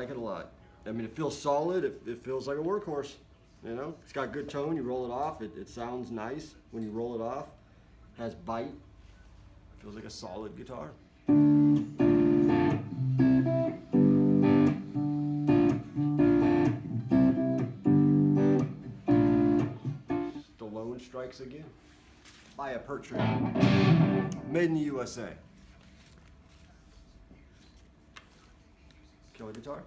like it a lot. I mean, it feels solid. It, it, feels like a workhorse. You know, it's got good tone. You roll it off. It, it sounds nice when you roll it off. It has bite. Feels like a solid guitar. Strikes Again by Aperture. Made in the USA. Killer guitar.